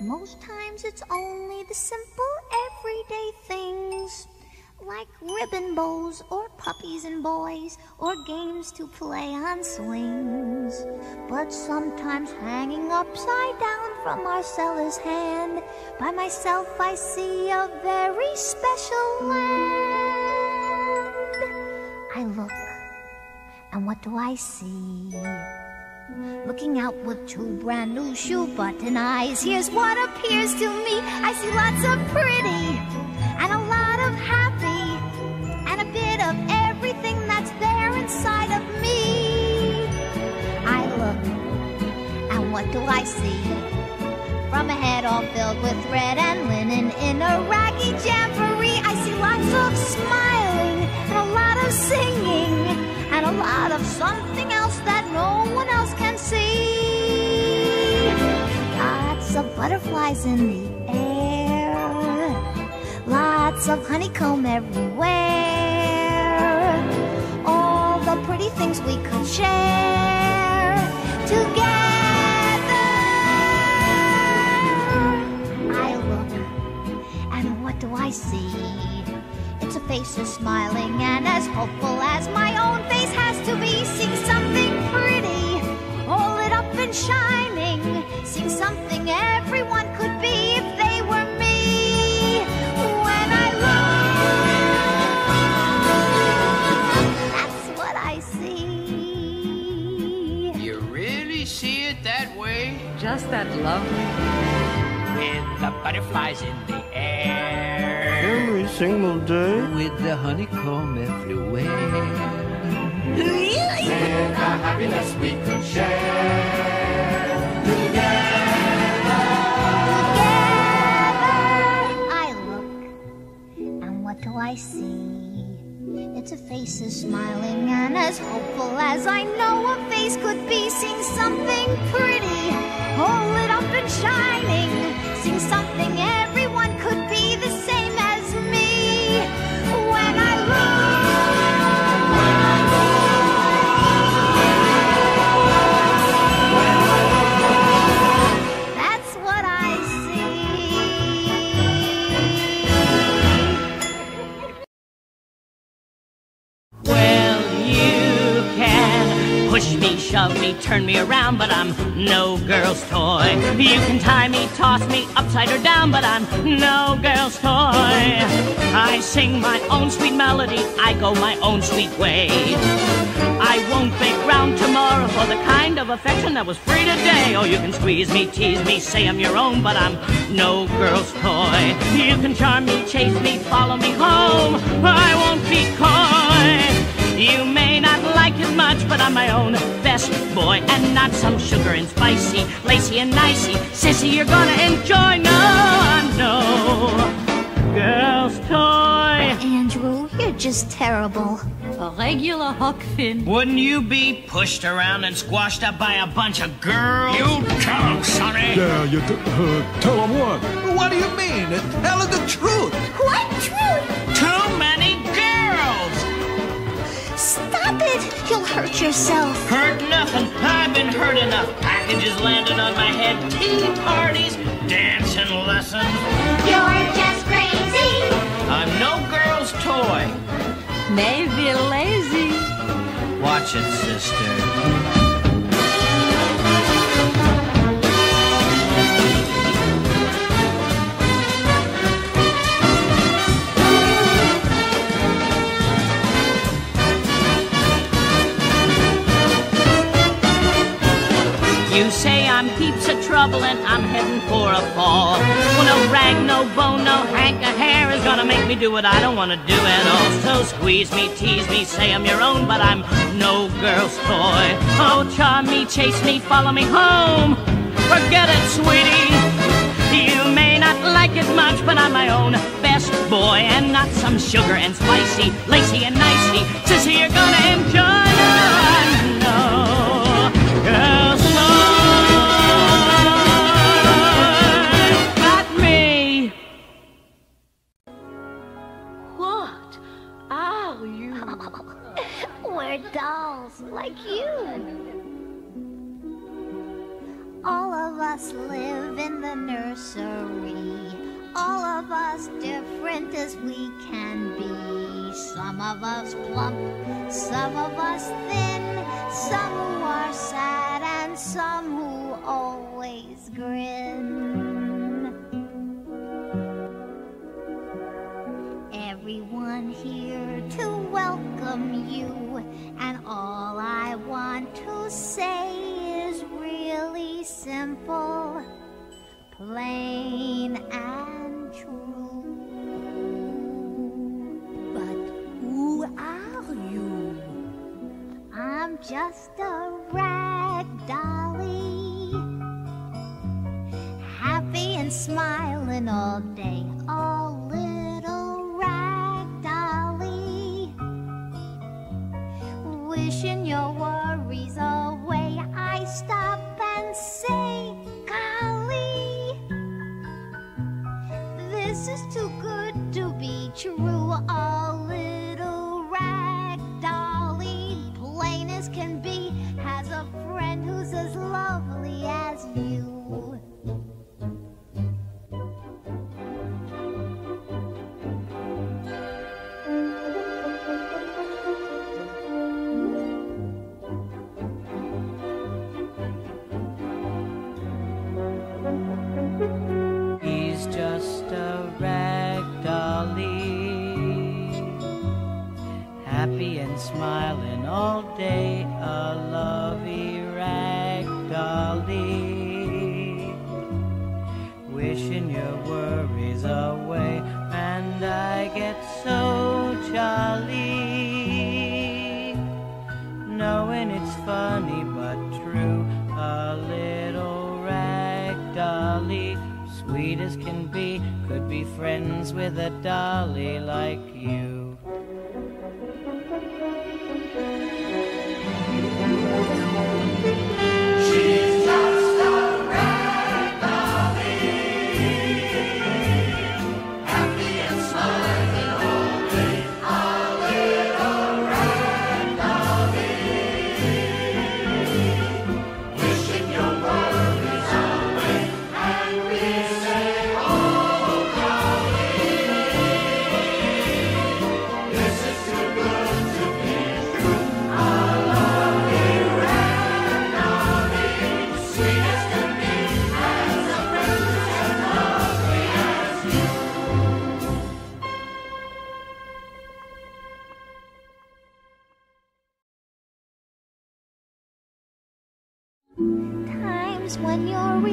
Most times it's only the simple everyday things like ribbon bows or puppies and boys or games to play on swings. But sometimes hanging upside down from Marcella's hand, by myself I see a very special land. I look, and what do I see? Looking out with two brand new shoe button eyes, here's what appears to me. I see lots of pretty and a lot of happy and a bit of everything that's there inside of me. I look, and what do I see? From a head all filled with red and linen in a raggy jamboree, I see lots of smiling and a lot of singing and a lot of something else that no one else can see. Lots of butterflies in the air, lots of honeycomb everywhere. All the pretty things we could share together. I look, and what do I see? It's a face as smiling and as hopeful as that lovely. With the butterflies in the air. Every single day. With the honeycomb everywhere. With the happiness we could share Together. Together I look, and what do I see? It's a face as smiling and as hopeful as I know a face could be. Seeing something pretty, all lit up and shining. Seeing something everyone turn me around, but I'm no girl's toy. You can tie me, toss me upside or down, but I'm no girl's toy. I sing my own sweet melody, I go my own sweet way. I won't beg round tomorrow for the kind of affection that was free today. Oh, you can squeeze me, tease me, say I'm your own, but I'm no girl's toy. You can charm me, chase me, follow me home. But I won't be coy. You may not like it much, but I'm my own best boy, and not some sugar and spicy, lacy and nicey. Sissy, you're gonna enjoy. No, I'm no girl's toy. Andrew, you're just terrible. A regular Huck Finn. Wouldn't you be pushed around and squashed up by a bunch of girls? You tell 'em, Sonny. Yeah, you t- uh, tell him what? What do you mean? Tell her the truth. What truth? Hurt yourself. Hurt nothing. I've been hurt enough. Packages landing on my head. Tea parties. Dancing lessons. You're just crazy. I'm no girl's toy. Maybe lazy. Watch it, sister. Trouble and I'm heading for a fall. Well, no rag, no bone, no hank of hair is gonna make me do what I don't wanna do at all. So squeeze me, tease me, say I'm your own, but I'm no girl's toy. Oh, charm me, chase me, follow me home. Forget it, sweetie. You may not like it much, but I'm my own best boy, and not some sugar and spicy, lacy and nicey. Sissy, you're gonna enjoy. Us different as we can be. Some of us plump, some of us thin, some who are sad, and some who always grin. Everyone here to welcome you, and all I want to say is really simple, plain and just a rag dolly, happy and smiling all day, a little rag dolly, wishing your worries away. I stop and say, golly, this is too good to be true. It's funny but true, a little rag dolly sweet as can be, could be friends with a dolly like you.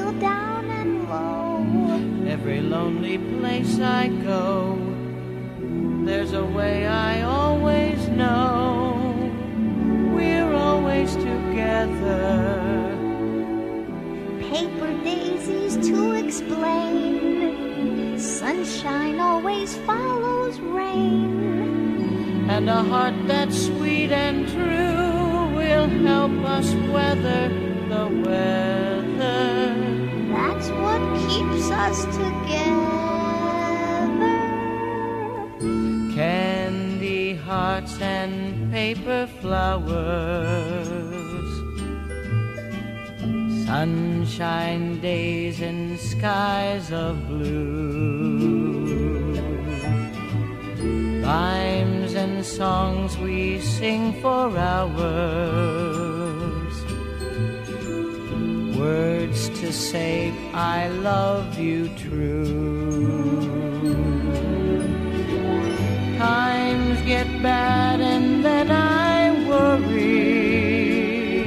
You're down and low. Every lonely place I go, there's a way I always know. We're always together. Paper daisies to explain. Sunshine always follows rain. And a heart that's sweet and true will help us weather the weather. Keeps us together. Candy hearts and paper flowers. Sunshine days and skies of blue. Rhymes and songs we sing for hours. Words to say I love you true. Times get bad and then I worry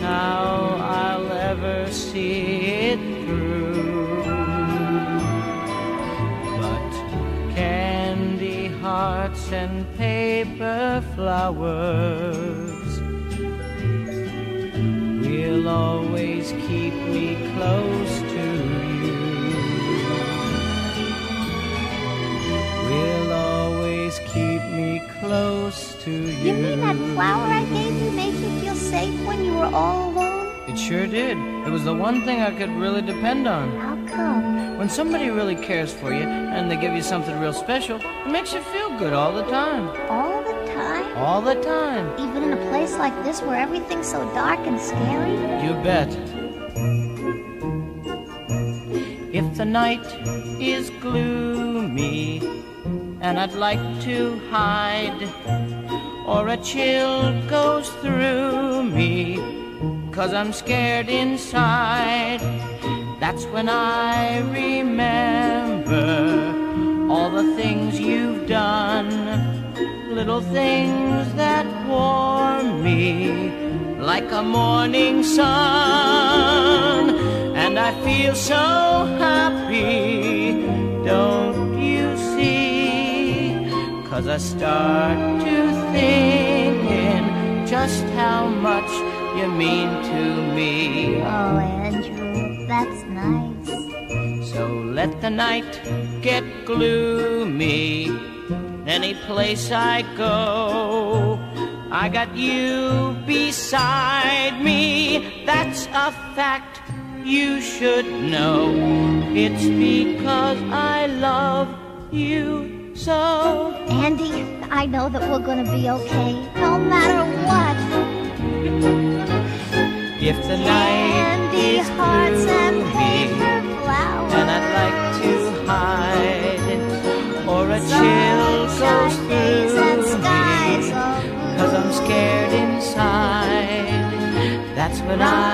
how I'll ever see it through. But candy hearts and paper flowers to you. You mean that flower I gave you made you feel safe when you were all alone? It sure did. It was the one thing I could really depend on. How come? When somebody really cares for you and they give you something real special, it makes you feel good all the time. All the time? All the time. Even in a place like this where everything's so dark and scary? You bet. If the night is gloomy and I'd like to hide, or a chill goes through me, cause I'm scared inside, that's when I remember all the things you've done, little things that warm me like a morning sun. And I feel so happy, Cause I start to thinking just how much you mean to me. Oh, Andrew, that's nice. So let the night get gloomy. Any place I go, I got you beside me. That's a fact you should know. It's because I love you so. Andy, I know that we're gonna be okay, no matter what. If the night Candy is hearts and paper flowers. and I'd like to hide, or a chill goes through skies me. Cause I'm scared inside. That's when I